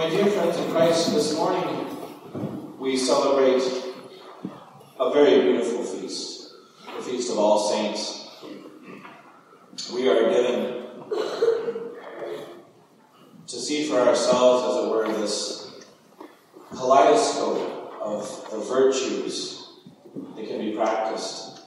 My dear friends in Christ, this morning we celebrate a very beautiful feast, the Feast of All Saints. We are given to see for ourselves, as it were, this kaleidoscope of the virtues that can be practiced.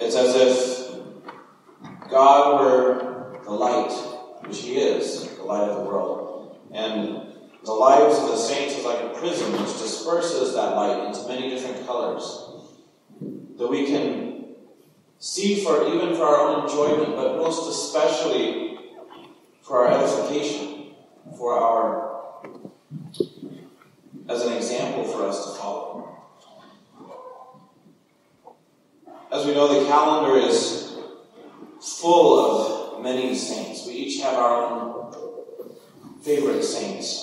It's as if God were the light, which He is, the light of the world. And the lives of the saints is like a prism which disperses that light into many different colors. That we can see for even for our own enjoyment, but most especially for our edification, for our as an example for us to follow. As we know, the calendar is full of many saints. We each have our own favorite saints.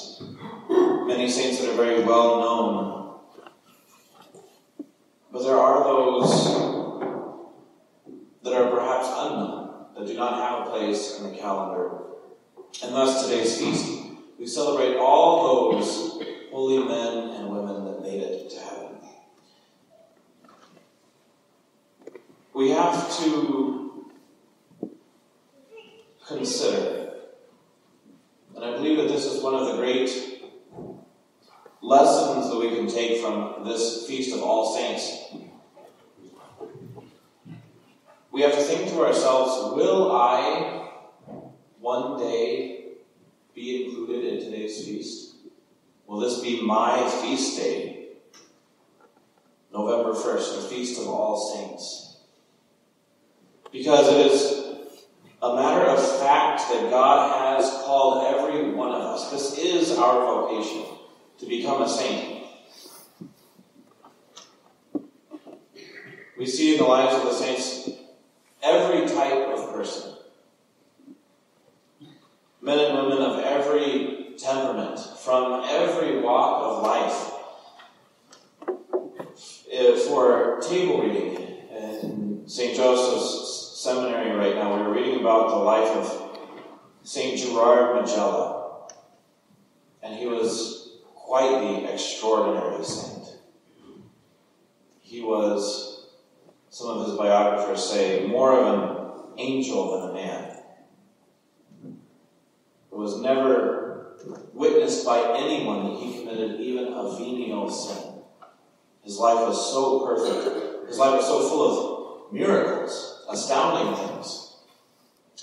Many saints that are very well known. But there are those that are perhaps unknown, that do not have a place in the calendar. And thus today's feast, we celebrate all those holy men and women that made it to heaven. We have to consider, and I believe that this is one of the great lessons that we can take from this Feast of All Saints. We have to think to ourselves will I one day be included in today's feast? Will this be my feast day? November 1st, the Feast of All Saints. Because it is a matter of fact that God has called every one of us. This is our vocation to become a saint. We see in the lives of the saints every type of person. Men and women of every temperament, from every walk of life. Eh, for table reading in St. Joseph's Seminary right now, we're reading about the life of St. Gerard Majella. Quite the extraordinary saint. He was, some of his biographers say, more of an angel than a man. It was never witnessed by anyone that he committed even a venial sin. His life was so perfect. His life was so full of miracles, astounding things.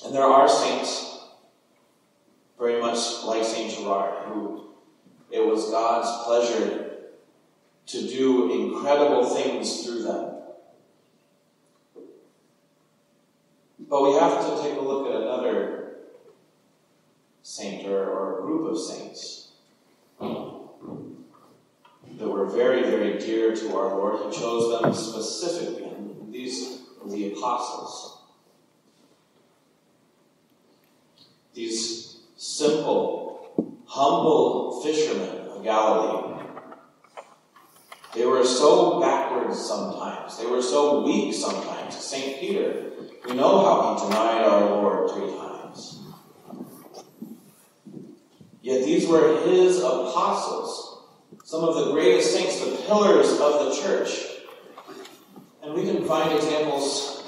And there are saints, very much like St. Gerard, who it was God's pleasure to do incredible things through them. But we have to take a look at another saint or, or group of saints that were very, very dear to our Lord. He chose them specifically, these were the apostles. These simple, humble fishermen of Galilee. They were so backwards sometimes. They were so weak sometimes. St. Peter, we know how he denied our Lord three times. Yet these were his apostles, some of the greatest saints, the pillars of the church. And we can find examples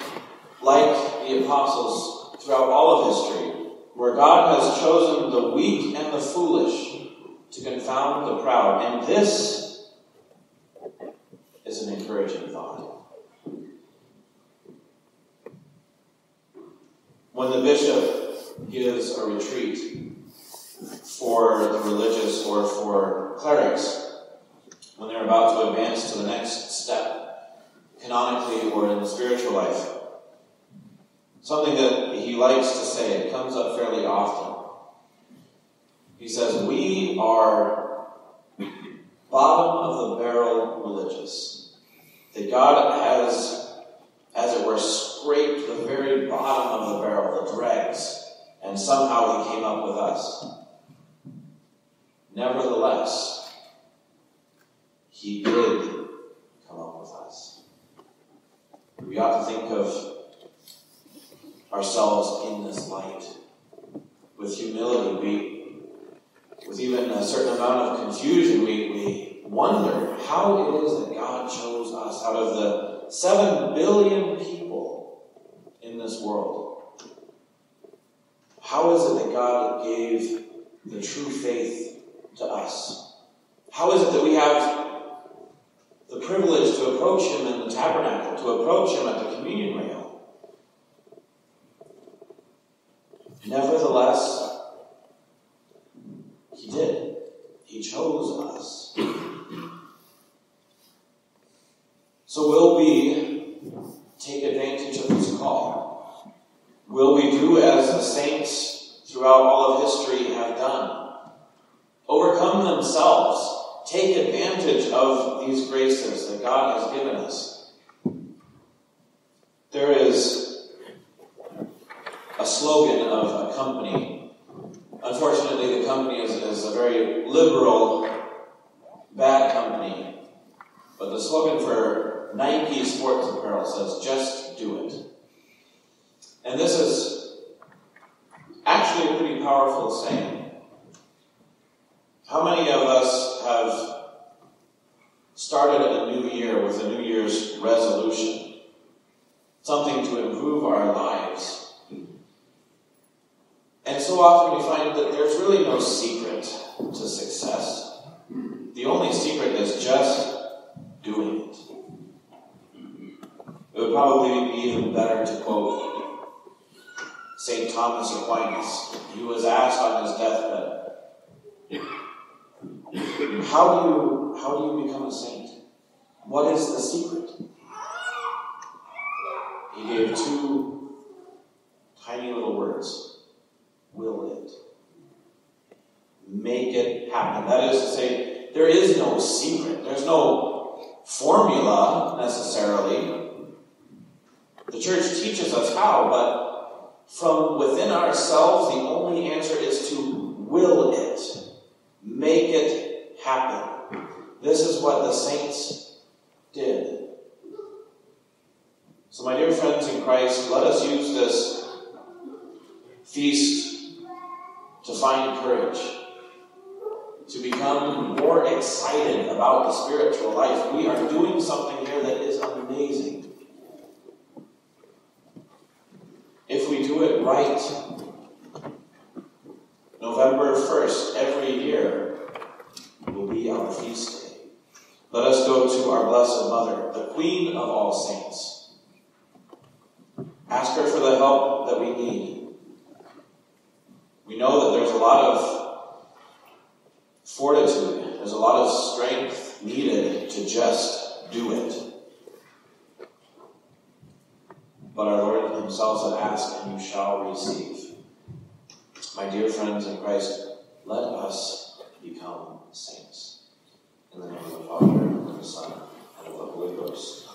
like the apostles throughout all of history, where God has chosen the weak and the foolish to confound the proud. And this is an encouraging thought. When the bishop gives a retreat for the religious or for clerics, when they're about to advance to the next step, canonically or in the spiritual life, something that he likes to say, it comes up fairly often. He says, We are bottom of the barrel religious. That God has, as it were, scraped the very bottom of the barrel, the dregs, and somehow He came up with us. Nevertheless, He did come up with us. We ought to think of ourselves in this light. With humility, we with even a certain amount of confusion, we, we wonder how it is that God chose us out of the seven billion people in this world. How is it that God gave the true faith to us? How is it that we have the privilege to approach Him in the tabernacle, to approach Him at the communion rail? Nevertheless, He did. He chose us. So, will we take advantage of His call? Will we do as the saints throughout all of history have done? Overcome themselves, take advantage of these graces that God has given us. There is a slogan of a company. Unfortunately, the company is, is a very liberal, bad company. But the slogan for Nike sports apparel says, just do it. And this is actually a pretty powerful saying. How many of us have started a new year with a New Year's resolution? Something to improve our lives and so often we find that there's really no secret to success. The only secret is just doing it. It would probably be even better to quote St. Thomas Aquinas. He was asked on his deathbed, how do you how do you become a saint? What is the secret? He gave two tiny little words will it. Make it happen. That is to say, there is no secret, there's no formula necessarily. The church teaches us how, but from within ourselves, the only answer is to will it. Make it happen. This is what the saints did. So, my dear friends in Christ, let us use this feast to find courage, to become more excited about the spiritual life. We are doing something here that is amazing. If we do it right, November 1st, every year, will be our feast day. Let us go to our Blessed Mother, the Queen of all saints. Ask her for the help that we need. We know that there's a lot of fortitude, there's a lot of strength needed to just do it. But our Lord Himself said, Ask and you shall receive. My dear friends in Christ, let us become saints. In the name of the Father, and of the Son, and of the Holy Ghost.